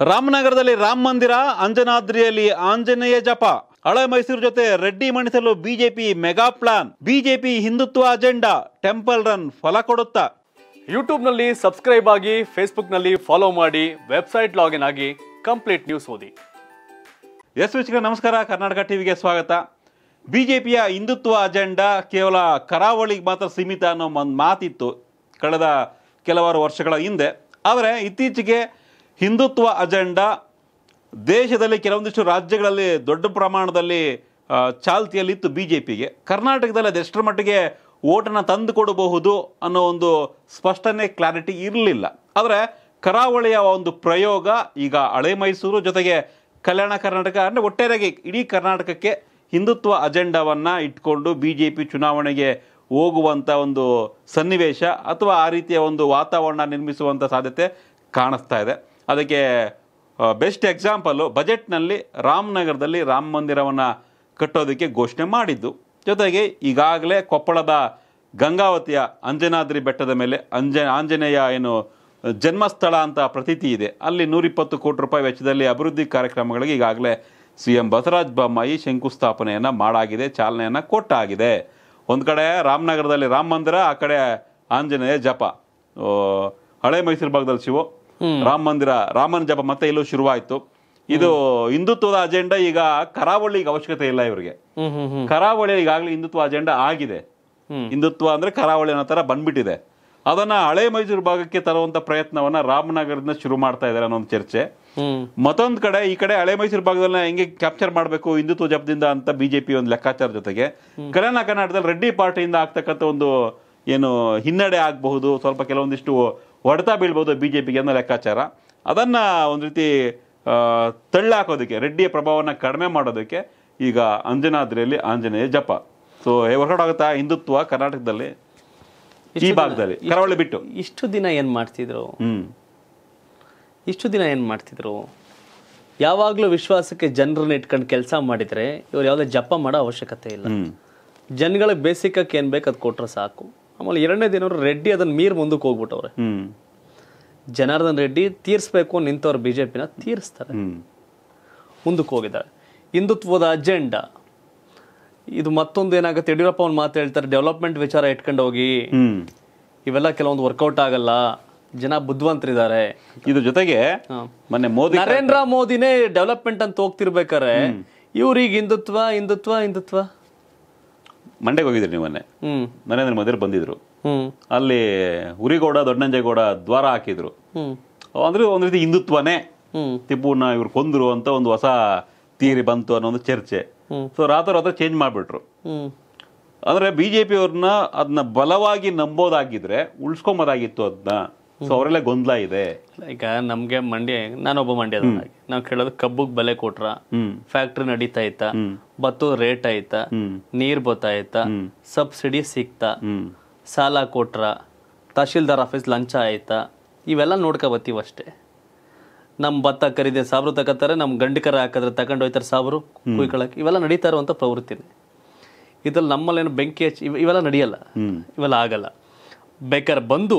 ರಾಮನಗರದಲ್ಲಿ ರಾಮ ಮಂದಿರ ಅಂಜನಾದ್ರಿಯಲ್ಲಿ ಆಂಜನೇಯ ಜಪ ಹಳೆ ಮೈಸೂರು ಜೊತೆ Reddy ಮಣಿಸಲು BJP mega plan BJP Hindutva agenda temple run ಫಲ ಕೊಡುತ್ತಾ. ಯೂಟ್ಯೂಬ್ನಲ್ಲಿ ಸಬ್ಸ್ಕ್ರೈಬ್ ಆಗಿ ಫೇಸ್ಬುಕ್ನಲ್ಲಿ ಫಾಲೋ ಮಾಡಿ ವೆಬ್ಸೈಟ್ ಲಾಗಿನ್ ಆಗಿ ಕಂಪ್ಲೀಟ್ ನ್ಯೂಸ್ ಓದಿ. ಎಸ್ ವೀಕ್ಷಕ ನಮಸ್ಕಾರ. ಕರ್ನಾಟಕ ಟಿವಿಗೆ ಸ್ವಾಗತ. ಬಿಜೆಪಿಯ ಹಿಂದುತ್ವ ಅಜೆಂಡಾ ಕೇವಲ ಕರಾವಳಿಗೆ ಮಾತ್ರ ಸೀಮಿತ ಅನ್ನೋ ಒಂದು ಮಾತಿತ್ತು. ಕಳೆದ ಕೆಲವಾರು ವರ್ಷಗಳ ಹಿಂದೆ. ಆದರೆ ಇತ್ತೀಚೆಗೆ ಹಿಂದುತ್ವ ಅಜೆಂಡಾ ದೇಶದಲ್ಲಿ ಕೆಲವೊಂದಿಷ್ಟು ರಾಜ್ಯಗಳಲ್ಲಿ ದೊಡ್ಡ ಪ್ರಮಾಣದಲ್ಲಿ ಚಾಲ್ತಿಯಲ್ಲಿತ್ತು ಬಿ ಜೆ ಪಿಗೆ ಕರ್ನಾಟಕದಲ್ಲಿ ಅದೆಷ್ಟರ ಮಟ್ಟಿಗೆ ಓಟನ್ನು ತಂದು ಕೊಡಬಹುದು ಅನ್ನೋ ಒಂದು ಸ್ಪಷ್ಟನೆ, ಕ್ಲಾರಿಟಿ ಇರಲಿಲ್ಲ. ಆದರೆ ಕರಾವಳಿಯ ಒಂದು ಪ್ರಯೋಗ, ಈಗ ಹಳೆ ಮೈಸೂರು ಜೊತೆಗೆ ಕಲ್ಯಾಣ ಕರ್ನಾಟಕ, ಅಂದರೆ ಒಟ್ಟಾರೆಯಾಗಿ ಇಡೀ ಕರ್ನಾಟಕಕ್ಕೆ ಹಿಂದುತ್ವ ಅಜೆಂಡಾವನ್ನು ಇಟ್ಕೊಂಡು ಬಿ ಜೆ ಪಿ ಚುನಾವಣೆಗೆ ಹೋಗುವಂಥ ಒಂದು ಸನ್ನಿವೇಶ ಅಥವಾ ಆ ರೀತಿಯ ಒಂದು ವಾತಾವರಣ ನಿರ್ಮಿಸುವಂಥ ಸಾಧ್ಯತೆ ಕಾಣಿಸ್ತಾ ಇದೆ. ಅದಕ್ಕೆ ಬೆಸ್ಟ್ ಎಕ್ಸಾಂಪಲ್ಲು ಬಜೆಟ್ನಲ್ಲಿ ರಾಮನಗರದಲ್ಲಿ ರಾಮ ಮಂದಿರವನ್ನು ಕಟ್ಟೋದಕ್ಕೆ ಘೋಷಣೆ ಮಾಡಿದ್ದು. ಜೊತೆಗೆ ಈಗಾಗಲೇ ಕೊಪ್ಪಳದ ಗಂಗಾವತಿಯ ಅಂಜನಾದ್ರಿ ಬೆಟ್ಟದ ಮೇಲೆ ಅಂಜ, ಆಂಜನೇಯ ಏನು, ಜನ್ಮಸ್ಥಳ ಅಂತ ಪ್ರತೀತಿ ಇದೆ. ಅಲ್ಲಿ ನೂರಿಪ್ಪತ್ತು ಕೋಟಿ ರೂಪಾಯಿ ವೆಚ್ಚದಲ್ಲಿ ಅಭಿವೃದ್ಧಿ ಕಾರ್ಯಕ್ರಮಗಳಿಗೆ ಈಗಾಗಲೇ ಸಿ ಎಂ ಬಸವರಾಜ ಬೊಮ್ಮಾಯಿ ಶಂಕುಸ್ಥಾಪನೆಯನ್ನು ಮಾಡಾಗಿದೆ, ಚಾಲನೆಯನ್ನು ಕೊಟ್ಟಾಗಿದೆ. ಒಂದು ಕಡೆ ರಾಮನಗರದಲ್ಲಿ ರಾಮ ಮಂದಿರ, ಆ ಕಡೆ ಆಂಜನೇಯ ಜಪ. ಹಳೆ ಮೈಸೂರು ಭಾಗದಲ್ಲಿ ಶಿವು ರಾಮ ಮಂದಿರ ರಾಮನ ಜಪ ಮತ್ತೆ ಇಲ್ಲೂ ಶುರುವಾಯಿತು. ಇದು ಹಿಂದುತ್ವದ ಅಜೆಂಡಾ ಈಗ ಕರಾವಳಿಗೆ ಅವಶ್ಯಕತೆ ಇಲ್ಲ ಇವರಿಗೆ. ಕರಾವಳಿ ಈಗಾಗಲೇ ಹಿಂದುತ್ವ ಅಜೆಂಡಾ ಆಗಿದೆ. ಹಿಂದುತ್ವ ಅಂದ್ರೆ ಕರಾವಳಿ ಅನ್ನೋ ತರ ಬಂದ್ಬಿಟ್ಟಿದೆ. ಅದನ್ನ ಹಳೆ ಮೈಸೂರು ಭಾಗಕ್ಕೆ ತರುವಂತ ಪ್ರಯತ್ನವನ್ನ ರಾಮನಗರದಿಂದ ಶುರು ಮಾಡ್ತಾ ಇದ್ದಾರೆ ಅನ್ನೋ ಒಂದು ಚರ್ಚೆ. ಮತ್ತೊಂದ್ ಕಡೆ ಈ ಕಡೆ ಹಳೆ ಮೈಸೂರು ಭಾಗದಲ್ಲಿ ಹೆಂಗೆ ಕ್ಯಾಪ್ಚರ್ ಮಾಡಬೇಕು ಹಿಂದುತ್ವ ಜಪದಿಂದ ಅಂತ ಬಿಜೆಪಿ ಒಂದು ಲೆಕ್ಕಾಚಾರ ಜೊತೆಗೆ. ಕಲ್ಯಾಣ ಕರ್ನಾಟಕದಲ್ಲಿ ರೆಡ್ಡಿ ಪಾರ್ಟಿಯಿಂದ ಆಗ್ತಕ್ಕಂಥ ಒಂದು ಏನು ಹಿನ್ನಡೆ ಆಗಬಹುದು. ಸ್ವಲ್ಪ ಕೆಲವೊಂದಿಷ್ಟು ಹೊಡೆತ ಬೀಳ್ಬೋದು ಬಿ ಜೆ ಪಿಗೆ ಅನ್ನೋ ಲೆಕ್ಕಾಚಾರ. ಅದನ್ನು ಒಂದು ರೀತಿ ತಳ್ಳಾಕೋದಕ್ಕೆ ರೆಡ್ಡಿಯ ಪ್ರಭಾವವನ್ನು ಕಡಿಮೆ ಮಾಡೋದಕ್ಕೆ ಈಗ ಅಂಜನಾದ್ರಿಯಲ್ಲಿ ಆಂಜನೇಯ ಜಪ. ಸೊ ಆಗುತ್ತಾ ಹಿಂದುತ್ವ ಕರ್ನಾಟಕದಲ್ಲಿ? ಈ ಭಾಗದಲ್ಲಿ ಕರಾವಳಿ ಬಿಟ್ಟು. ಇಷ್ಟು ದಿನ ಏನು ಮಾಡ್ತಿದ್ರು? ಹ್ಮ್. ಇಷ್ಟು ದಿನ ಏನು ಮಾಡ್ತಿದ್ರು? ಯಾವಾಗಲೂ ವಿಶ್ವಾಸಕ್ಕೆ ಜನರನ್ನ ಇಟ್ಕೊಂಡು ಕೆಲಸ ಮಾಡಿದರೆ ಇವ್ರು ಯಾವುದೇ ಜಪ ಮಾಡೋ ಅವಶ್ಯಕತೆ ಇಲ್ಲ. ಜನಗಳ ಬೇಸಿಕಕ್ಕೆ ಏನು ಬೇಕು ಅದು ಕೊಟ್ಟರೆ ಸಾಕು. ಆಮೇಲೆ ಎರಡನೇ ದಿನವ್ರು ರೆಡ್ಡಿ ಅದನ್ನ ಮೀರ್ ಮುಂದಕ್ಕೆ ಹೋಗ್ಬಿಟ್ಟವ್ರೆ. ಹ್ಮ್. ಜನಾರ್ದನ್ ರೆಡ್ಡಿ ತೀರ್ಸ್ಬೇಕು ನಿಂತವ್ರು ಬಿಜೆಪಿನ ತೀರಿಸ್ತಾರೆ. ಹ್ಮ್. ಮುಂದಕ್ಕೆ ಹೋಗಿದ್ದಾರೆ. ಹಿಂದುತ್ವದ ಅಜೆಂಡಾ. ಇದು ಮತ್ತೊಂದು ಏನಾಗುತ್ತೆ? ಯಡಿಯೂರಪ್ಪ ಅವ್ನು ಮಾತು ಹೇಳ್ತಾರೆ ಡೆವಲಪ್ಮೆಂಟ್ ವಿಚಾರ ಇಟ್ಕೊಂಡು ಹೋಗಿ. ಇವೆಲ್ಲ ಕೆಲವೊಂದು ವರ್ಕೌಟ್ ಆಗಲ್ಲ. ಜನ ಬುದ್ಧಿವಂತರಿದ್ದಾರೆ. ಇದ್ರ ಜೊತೆಗೆ ಮೊನ್ನೆ ಮೋದಿ ನರೇಂದ್ರ ಮೋದಿನೇ ಡೆವಲಪ್ಮೆಂಟ್ ಅಂತ ಹೋಗ್ತಿರ್ಬೇಕಾರೆ ಇವ್ರಿಗೆ ಹಿಂದುತ್ವ ಹಿಂದುತ್ವ ಹಿಂದುತ್ವ. ಮಂಡ್ಯಗೆ ಹೋಗಿದ್ರಿ ನೀವು ಮೊನ್ನೆ. ನರೇಂದ್ರ ಮೋದಿ ಬಂದಿದ್ರು. ಅಲ್ಲಿ ಉರಿಗೌಡ ದೊಡ್ಡನಂಜೇಗೌಡ ದ್ವಾರ ಹಾಕಿದ್ರು. ಅಂದ್ರೆ ಒಂದ್ ರೀತಿ ಹಿಂದುತ್ವನೇ. ಹ್ಮ್. ಟಿಪ್ಪುನ ಇವ್ರು ಕೊಂದ್ರು ಅಂತ ಒಂದು ಹೊಸ ತೀರಿ ಬಂತು ಅನ್ನೋ ಒಂದು ಚರ್ಚೆ. ಸೊ ರಾತ್ರಿ ರಾತ್ರಿ ಚೇಂಜ್ ಮಾಡ್ಬಿಟ್ರು. ಅಂದ್ರೆ ಬಿಜೆಪಿ ಅವ್ರನ್ನ ಅದನ್ನ ಬಲವಾಗಿ ನಂಬೋದಾಗಿದ್ರೆ ಉಳ್ಸ್ಕೊಂಬೋದಾಗಿತ್ತು ಅದನ್ನ ಸೊ ಅವರೆಲ್ಲ ಗೊಂದಲ ಇದೆ. ಈಗ ನಮ್ಗೆ ಮಂಡ್ಯ ನಾನೊಬ್ಬ ಮಂಡ್ಯದವನಾಗಿ ನಾವು ಕೇಳೋದು ಕಬ್ಬುಗ್ ಬೆಲೆ ಕೊಟ್ರ ಫ್ಯಾಕ್ಟ್ರಿ ನಡೀತಾ ಇತ್ತ ಭತ್ತ ರೇಟ್ ಆಯ್ತಾ ನೀರ್ ಬತ್ತಾಯ್ತಾ ಸಬ್ಸಿಡಿ ಸಿಕ್ತಾ ಸಾಲ ಕೊಟ್ರ ತಹಶೀಲ್ದಾರ್ ಆಫೀಸ್ ಲಂಚ ಆಯ್ತಾ ಇವೆಲ್ಲ ನೋಡ್ಕೊ ಬತ್ತೀವಿ ಅಷ್ಟೇ. ನಮ್ ಭತ್ತ ಖರೀದಿ ಸಾಬ್ರು ತಗೋತಾರೆ ನಮ್ ಗಂಡಿಕರ ಹಾಕಿದ್ರೆ ತಗೊಂಡು ಹೋಯ್ತಾರೆ ಸಾಬ್ರು ಕುಯ್ಕೊಳಕ್ಕೆ. ಇವೆಲ್ಲ ನಡೀತಾ ಇರುವಂತ ಪ್ರವೃತ್ತಿ ಇದ್ರಲ್ಲಿ ನಮ್ಮಲ್ಲೇನು ಬೆಂಕಿ ಹಚ್ಚಿ ಇವ್- ಇವೆಲ್ಲ ನಡೆಯಲ್ಲ. ಇವೆಲ್ಲ ಆಗಲ್ಲ. ಬೇಕಾದ್ರೆ ಬಂದು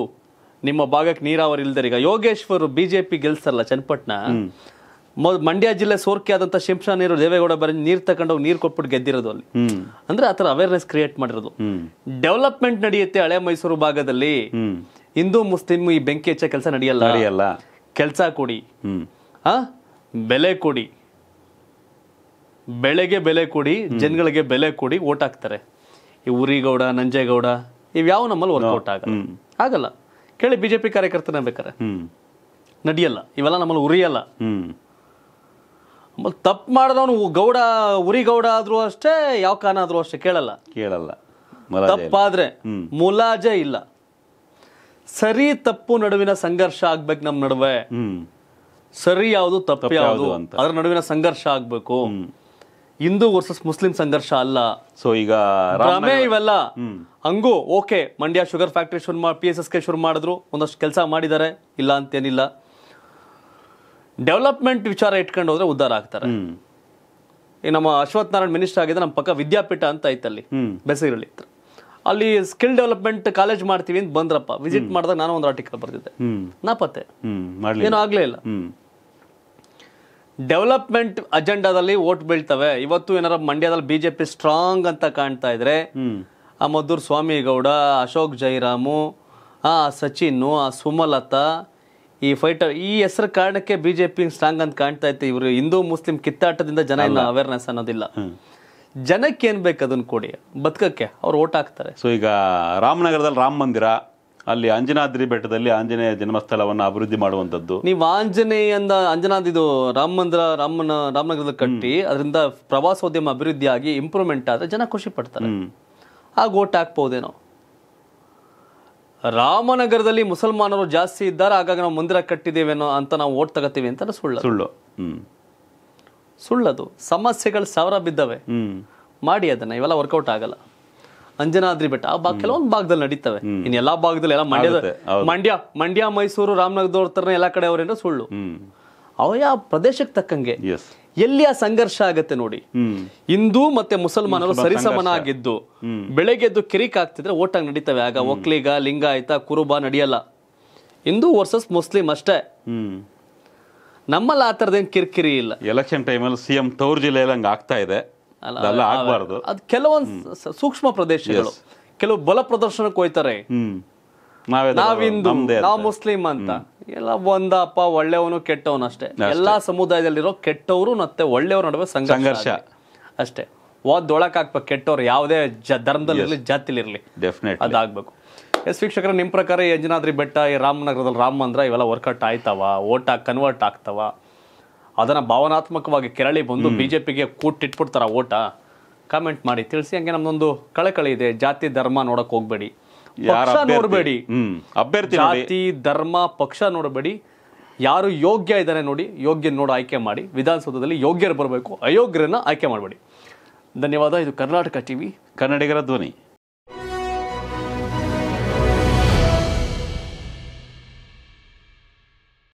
ನಿಮ್ಮ ಭಾಗಕ್ಕೆ ನೀರಾವರಿ ಇಲ್ದರೆ. ಈಗ ಯೋಗೇಶ್ವರ್ ಬಿಜೆಪಿ ಗೆಲ್ಸಲ್ಲ ಚನ್ನಪಟ್ಟಣ. ಮಂಡ್ಯ ಜಿಲ್ಲೆ ಸೋರ್ಕೆ ಆದಂತ ಶಿಂಷಾ ನೀರು ದೇವೇಗೌಡ ಬರ ನೀರ್ ತಕೊಂಡೋಗಿ ನೀರ್ ಕೊಟ್ಬಿಟ್ಟು ಗೆದ್ದಿರೋದು ಅಲ್ಲಿ. ಅಂದ್ರೆ ಆತರ ಅವೇರ್ನೆಸ್ ಕ್ರಿಯೇಟ್ ಮಾಡಿರೋದು. ಡೆವಲಪ್ಮೆಂಟ್ ನಡೆಯುತ್ತೆ ಹಳೆ ಮೈಸೂರು ಭಾಗದಲ್ಲಿ. ಹಿಂದೂ ಮುಸ್ಲಿಂ ಈ ಬೆಂಕಿ ಹೆಚ್ಚ ಕೆಲಸ ನಡೆಯಲ್ಲ. ನಡೆಯಲ್ಲ. ಕೆಲಸ ಕೊಡಿ. ಹ್ಮ್. ಆ? ಬೆಲೆ ಕೊಡಿ. ಬೆಳೆಗೆ ಬೆಲೆ ಕೊಡಿ ಜನಗಳಿಗೆ ಬೆಲೆ ಕೊಡಿ ಓಟ್ ಹಾಕ್ತಾರೆ. ಈ ಉರಿಗೌಡ ನಂಜೇಗೌಡ ಇವ್ಯಾವ ನಮ್ಮಲ್ಲಿ ವರ್ಕೌಟ್ ಆಗಲ್ಲ. ಆಗಲ್ಲ. ಕೇಳಿ ಬಿಜೆಪಿ ಕಾರ್ಯಕರ್ತನ ಬೇಕಾರೆ. ಹ್ಮ್. ನಡೆಯಲ್ಲ. ಇವೆಲ್ಲ ನಮ್ಮಲ್ಲಿ ಉರಿಯಲ್ಲ. ತಪ್ಪು ಮಾಡಿದವನು ಗೌಡ ಉರಿಗೌಡ ಆದ್ರೂ ಅಷ್ಟೇ ಯಾವ ಕಾನ ಆದ್ರೂ ಅಷ್ಟೇ ಕೇಳಲ್ಲ. ಕೇಳಲ್ಲ. ತಪ್ಪಾದ್ರೆ ಮುಲಾಜೆ ಇಲ್ಲ. ಸರಿ ತಪ್ಪು ನಡುವಿನ ಸಂಘರ್ಷ ಆಗ್ಬೇಕು ನಮ್ ನಡುವೆ. ಹ್ಮ್. ಸರಿ ಯಾವುದು ತಪ್ಪು ಯಾವುದು. ಅಂತ. ಅದ್ರ ನಡುವಿನ ಸಂಘರ್ಷ ಆಗ್ಬೇಕು. ಹಿಂದೂ ವರ್ಸಸ್ ಮುಸ್ಲಿಂ ಸಂಘರ್ಷ ಅಲ್ಲ. ಸೊ ಈಗ ರಾಮ ಇವೆಲ್ಲ. ಹಂಗೂ ಓಕೆ ಮಂಡ್ಯ ಶುಗರ್ ಫ್ಯಾಕ್ಟ್ರಿ ಶುರು ಮಾಡಿ ಪಿ ಎಸ್ ಎಸ್ ಕೆ ಶುರು ಮಾಡಿದ್ರು ಒಂದಷ್ಟು ಕೆಲಸ ಮಾಡಿದ್ದಾರೆ ಇಲ್ಲ ಅಂತೇನಿಲ್ಲ. ಡೆವಲಪ್ಮೆಂಟ್ ವಿಚಾರ ಇಟ್ಕೊಂಡು ಹೋದ್ರೆ ಉದ್ಧಾರ ಆಗ್ತಾರೆ. ಈ ನಮ್ಮ ಅಶ್ವಥ್ ನಾರಾಯಣ್ ಮಿನಿಸ್ಟರ್ ಆಗಿದೆ ನಮ್ಮ ಪಕ್ಕ ವಿದ್ಯಾಪೀಠ ಅಂತ ಐತಲ್ಲಿ ಅಲ್ಲಿ ಬೆಸಗಿರಲಿ ಅಲ್ಲಿ ಸ್ಕಿಲ್ ಡೆವಲಪ್ಮೆಂಟ್ ಕಾಲೇಜ್ ಮಾಡ್ತೀವಿ ಅಂತ ಬಂದ್ರಪ್ಪ. ವಿಸಿಟ್ ಮಾಡಿದಾಗ ನಾನು ಒಂದು ಆರ್ಟಿಕಲ್ ಬರ್ತಿದ್ದೆ ನಾಪತ್ತೆ. ಏನೂ ಆಗ್ಲೇ ಇಲ್ಲ. ಡೆವಲಪ್ಮೆಂಟ್ ಅಜೆಂಡಾದಲ್ಲಿ ಓಟ್ ಬೀಳ್ತವೆ. ಇವತ್ತು ಏನಾರ ಮಂಡ್ಯದಲ್ಲಿ ಬಿಜೆಪಿ ಸ್ಟ್ರಾಂಗ್ ಅಂತ ಕಾಣ್ತಾ ಇದ್ರೆ ಆ ಮದ್ದೂರು ಸ್ವಾಮಿಗೌಡ ಅಶೋಕ್ ಜೈರಾಮು ಆ ಸಚಿನ್ ಆ ಸುಮಲತಾ ಈ ಫೈಟರ್ ಈ ಹೆಸರು ಕಾರಣಕ್ಕೆ ಬಿಜೆಪಿ ಸ್ಟ್ರಾಂಗ್ ಅಂತ ಕಾಣ್ತಾ ಇತ್ತು. ಇವರು ಹಿಂದೂ ಮುಸ್ಲಿಂ ಕಿತ್ತಾಟದಿಂದ ಜನ ಇಲ್ಲ ಅವೇರ್ನೆಸ್ ಅನ್ನೋದಿಲ್ಲ. ಜನಕ್ಕೆ ಏನ್ ಬೇಕು ಅದನ್ನ ಕೊಡಿ. ಬದುಕಕ್ಕೆ ಅವ್ರು ಓಟ್ ಹಾಕ್ತಾರೆ. ಸೊ ಈಗ ರಾಮನಗರದಲ್ಲಿ ರಾಮ ಮಂದಿರ ಅಲ್ಲಿ ಅಂಜನಾದ್ರಿ ಬೆಟ್ಟದಲ್ಲಿ ಆಂಜನೇಯ ಜನ್ಮಸ್ಥಳವನ್ನು ಅಭಿವೃದ್ಧಿ ಮಾಡುವಂಥದ್ದು. ನೀವು ಆಂಜನೇಯಂದ ಅಂಜನಾದಿದು ರಾಮ ಮಂದಿರ ರಾಮನ ರಾಮನಗರದ ಕಟ್ಟಿ ಅದರಿಂದ ಪ್ರವಾಸೋದ್ಯಮ ಅಭಿವೃದ್ಧಿಯಾಗಿ ಇಂಪ್ರೂವ್ಮೆಂಟ್ ಆದರೆ ಜನ ಖುಷಿ ಪಡ್ತಾರೆ. ಆಗ ಓಟ್ ಹಾಕ್ಬೋದೇನೋ. ರಾಮನಗರದಲ್ಲಿ ಮುಸಲ್ಮಾನರು ಜಾಸ್ತಿ ಇದ್ದಾರೆ ಹಾಗಾಗಿ ನಾವು ಮಂದಿರ ಕಟ್ಟಿದ್ದೇವೇನೋ ಅಂತ ನಾವು ಓಟ್ ತಗೋತೀವಿ ಅಂತ ಸುಳ್ಳು. ಸುಳ್ಳು. ಸುಳ್ಳದು. ಸಮಸ್ಯೆಗಳು ಸಾವಿರ ಬಿದ್ದವೆ. ಮಾಡಿ ಅದನ್ನ ಇವೆಲ್ಲ ವರ್ಕೌಟ್ ಆಗಲ್ಲ. ಅಂಜನಾದ್ರಿ ಬೆಟ್ಟ. ಆ ಭಾಗ ಕೆಲವೊಂದು ಭಾಗದಲ್ಲಿ ನಡೀತವೆ. ಇನ್ ಎಲ್ಲಾ ಭಾಗದಲ್ಲಿ ಎಲ್ಲ ಮಂಡ್ಯದ ಮಂಡ್ಯ ಮಂಡ್ಯ ಮೈಸೂರು ರಾಮನಗರದವ್ರ ತರ ಎಲ್ಲಾ ಕಡೆ ಅವರೇನೋ ಸುಳ್ಳು. ಅವಯ ಅವ ಪ್ರದೇಶಕ್ಕೆ ತಕ್ಕಂಗೆ ಎಲ್ಲಿ ಆ ಸಂಘರ್ಷ ಆಗತ್ತೆ ನೋಡಿ. ಹಿಂದೂ ಮತ್ತೆ ಮುಸಲ್ಮಾನರು ಸರಿಸಮನಾಗಿದ್ದು ಬೆಳಗ್ಗೆ ಎದ್ದು ಕಿರಿಕ್ ಆಗ್ತಿದ್ರೆ ಓಟಾಗಿ ನಡೀತವೆ. ಆಗ ಒಕ್ಲಿಗ ಲಿಂಗಾಯತ ಕುರುಬ ನಡೆಯಲ್ಲ. ಹಿಂದೂ ವರ್ಸಸ್ ಮುಸ್ಲಿಂ ಅಷ್ಟೇ. ನಮ್ಮಲ್ಲಿ ಆ ಥರದ್ದೇನು ಕಿರಿಕಿರಿ ಇಲ್ಲ. ಎಲೆಕ್ಷನ್ ಟೈಮಲ್ಲಿ ಸಿ ಎಂ ತೌರ್ ಜಿಲ್ಲೆಯಲ್ಲಿ ಹಂಗೆ ಆಗ್ತಾ ಇದೆ. ಅಲ್ಲ, ಆಗ್ಬಾರ್ದು. ಅದು ಕೆಲವೊಂದು ಸೂಕ್ಷ್ಮ ಪ್ರದೇಶಗಳು. ಕೆಲವು ಬಲ ಪ್ರದರ್ಶನಕ್ಕೆ ಹೋಯ್ತಾರೆ. ನಾವಿಂದು ನಾವು ಮುಸ್ಲಿಂ ಅಂತ. ಎಲ್ಲ ಒಂದಪ್ಪ ಒಳ್ಳೆಯವನು ಕೆಟ್ಟವನು ಅಷ್ಟೇ. ಎಲ್ಲಾ ಸಮುದಾಯದಲ್ಲಿರೋ ಕೆಟ್ಟವರು ಮತ್ತೆ ಒಳ್ಳೆಯವ್ರ ನಡುವೆ ಸಂಘರ್ಷ. ಅಷ್ಟೇ. ಓದ್ದೊಳಕ್ ಹಾಕ್ಬೇಕು. ಕೆಟ್ಟವ್ರು ಯಾವುದೇ ಧರ್ಮದಲ್ಲಿರಲಿ ಜಾತಿಲಿರಲಿ. ಅದಾಗ್ಬೇಕು. ಎಸ್ ವೀಕ್ಷಕರ ನಿಮ್ ಪ್ರಕಾರ ಈ ಅಂಜನಾದ್ರಿ ಬೆಟ್ಟ ಈ ರಾಮನಗರದಲ್ಲಿ ರಾಮ ಮಂದಿರ ಇವೆಲ್ಲ ವರ್ಕೌಟ್ ಆಯ್ತಾವ? ಓಟ್ ಕನ್ವರ್ಟ್ ಆಗ್ತವ? ಅದನ್ನ ಭಾವನಾತ್ಮಕವಾಗಿ ಕೆರಳಿ ಬಂದು ಬಿಜೆಪಿಗೆ ಕೂಟಿಟ್ಬಿಡ್ತಾರ ಓಟ ಕಾಮೆಂಟ್ ಮಾಡಿ ತಿಳಿಸಿ ಹಂಗೆ ನಮ್ದೊಂದು ಕಳಕಳಿ ಇದೆ ಜಾತಿ ಧರ್ಮ ನೋಡಕ್ ಹೋಗ್ಬೇಡಿ. ಯಾರ ಪಕ್ಷ ನೋಡ್ಬೇಡಿ. ಅಭ್ಯರ್ಥಿ ಜಾತಿ ಧರ್ಮ ಪಕ್ಷ ನೋಡಬೇಡಿ. ಯಾರು ಯೋಗ್ಯ ಇದ್ದಾರೆ ನೋಡಿ ಯೋಗ್ಯ ನೋಡಿ ಆಯ್ಕೆ ಮಾಡಿ ವಿಧಾನಸೌಧದಲ್ಲಿ ಯೋಗ್ಯರು ಬರಬೇಕು ಅಯೋಗ್ಯರನ್ನ ಆಯ್ಕೆ ಮಾಡಬೇಡಿ. ಧನ್ಯವಾದ ಇದು ಕರ್ನಾಟಕ ಟಿವಿ ಕನ್ನಡಿಗರ ಧ್ವನಿ.